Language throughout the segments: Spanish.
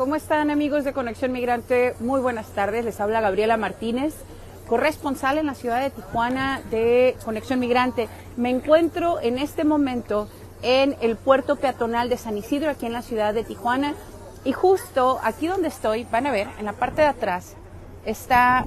¿Cómo están amigos de Conexión Migrante? Muy buenas tardes, les habla Gabriela Martínez, corresponsal en la ciudad de Tijuana de Conexión Migrante. Me encuentro en este momento en el puerto peatonal de San Isidro, aquí en la ciudad de Tijuana, y justo aquí donde estoy, van a ver, en la parte de atrás, está,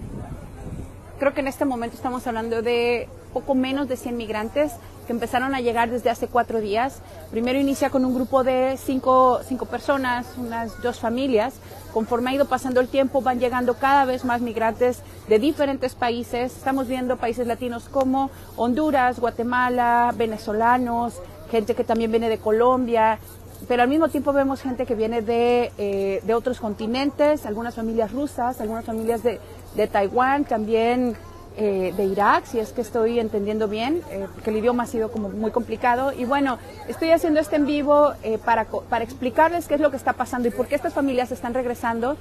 creo que en este momento estamos hablando de poco menos de 100 migrantes que empezaron a llegar desde hace cuatro días. Primero inicia con un grupo de cinco, cinco personas, unas dos familias. Conforme ha ido pasando el tiempo, van llegando cada vez más migrantes de diferentes países. Estamos viendo países latinos como Honduras, Guatemala, venezolanos, gente que también viene de Colombia, pero al mismo tiempo vemos gente que viene de, eh, de otros continentes, algunas familias rusas, algunas familias de, de Taiwán, también eh, de Irak, si es que estoy entendiendo bien, eh, porque el idioma ha sido como muy complicado. Y bueno, estoy haciendo este en vivo eh, para, para explicarles qué es lo que está pasando y por qué estas familias están regresando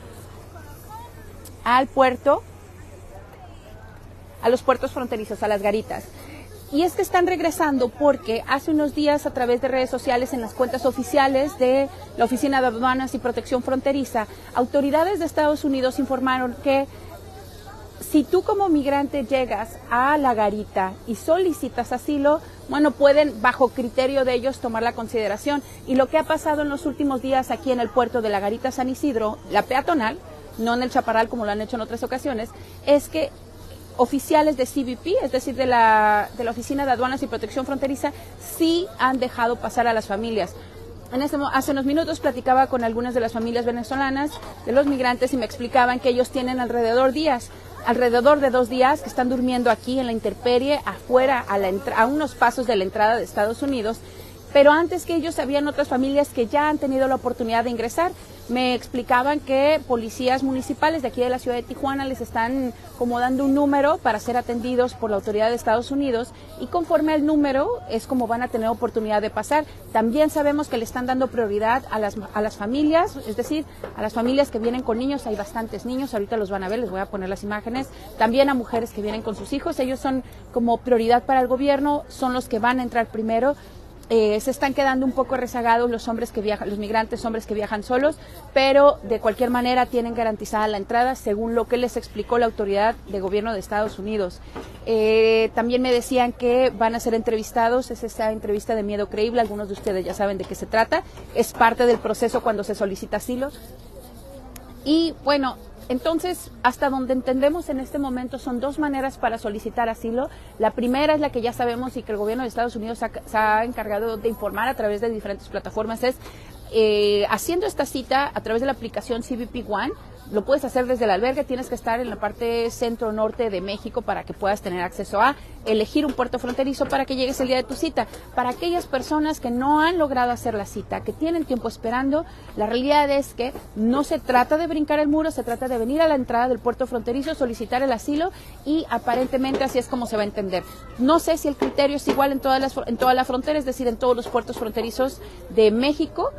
al puerto, a los puertos fronterizos, a las garitas. Y es que están regresando porque hace unos días a través de redes sociales en las cuentas oficiales de la Oficina de Aduanas y Protección Fronteriza, autoridades de Estados Unidos informaron que si tú como migrante llegas a la garita y solicitas asilo, bueno, pueden bajo criterio de ellos tomar la consideración. Y lo que ha pasado en los últimos días aquí en el puerto de la garita San Isidro, la peatonal, no en el chaparral como lo han hecho en otras ocasiones, es que oficiales de CBP, es decir, de la, de la Oficina de Aduanas y Protección Fronteriza, sí han dejado pasar a las familias. En este, hace unos minutos platicaba con algunas de las familias venezolanas, de los migrantes, y me explicaban que ellos tienen alrededor días alrededor de dos días que están durmiendo aquí en la intemperie, afuera, a, la a unos pasos de la entrada de Estados Unidos. Pero antes que ellos habían otras familias que ya han tenido la oportunidad de ingresar. Me explicaban que policías municipales de aquí de la ciudad de Tijuana les están como dando un número para ser atendidos por la autoridad de Estados Unidos y conforme al número es como van a tener oportunidad de pasar. También sabemos que le están dando prioridad a las, a las familias, es decir, a las familias que vienen con niños, hay bastantes niños, ahorita los van a ver, les voy a poner las imágenes, también a mujeres que vienen con sus hijos, ellos son como prioridad para el gobierno, son los que van a entrar primero eh, se están quedando un poco rezagados los hombres que viajan, los migrantes hombres que viajan solos, pero de cualquier manera tienen garantizada la entrada según lo que les explicó la autoridad de gobierno de Estados Unidos. Eh, también me decían que van a ser entrevistados, es esa entrevista de miedo creíble, algunos de ustedes ya saben de qué se trata, es parte del proceso cuando se solicita asilo. Y bueno, entonces, hasta donde entendemos en este momento son dos maneras para solicitar asilo. La primera es la que ya sabemos y que el gobierno de Estados Unidos se ha encargado de informar a través de diferentes plataformas, es eh, haciendo esta cita a través de la aplicación CBP One lo puedes hacer desde el albergue, tienes que estar en la parte centro-norte de México para que puedas tener acceso a elegir un puerto fronterizo para que llegues el día de tu cita. Para aquellas personas que no han logrado hacer la cita, que tienen tiempo esperando, la realidad es que no se trata de brincar el muro, se trata de venir a la entrada del puerto fronterizo, solicitar el asilo y aparentemente así es como se va a entender. No sé si el criterio es igual en, todas las, en toda la frontera, es decir, en todos los puertos fronterizos de México.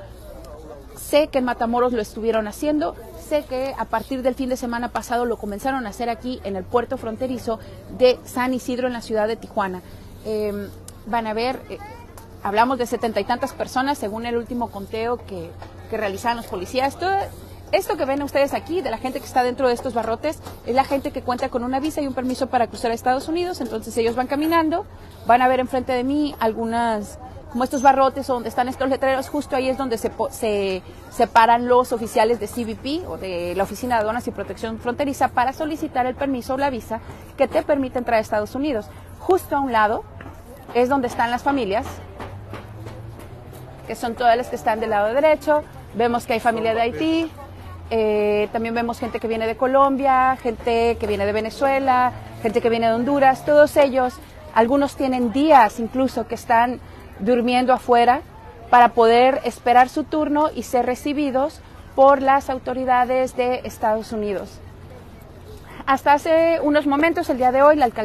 Sé que en Matamoros lo estuvieron haciendo, sé que a partir del fin de semana pasado lo comenzaron a hacer aquí en el puerto fronterizo de San Isidro en la ciudad de Tijuana. Em, van a ver, eh, hablamos de setenta y tantas personas según el último conteo que, que realizaron los policías. Todo, esto que ven ustedes aquí, de la gente que está dentro de estos barrotes, es la gente que cuenta con una visa y un permiso para cruzar a Estados Unidos. Entonces ellos van caminando, van a ver enfrente de mí algunas como estos barrotes donde están estos letreros, justo ahí es donde se, se separan los oficiales de CBP o de la Oficina de Aduanas y Protección Fronteriza para solicitar el permiso o la visa que te permite entrar a Estados Unidos. Justo a un lado es donde están las familias, que son todas las que están del lado derecho. Vemos que hay familia de Haití, eh, también vemos gente que viene de Colombia, gente que viene de Venezuela, gente que viene de Honduras, todos ellos, algunos tienen días incluso que están durmiendo afuera para poder esperar su turno y ser recibidos por las autoridades de Estados Unidos. Hasta hace unos momentos, el día de hoy, la alcaldía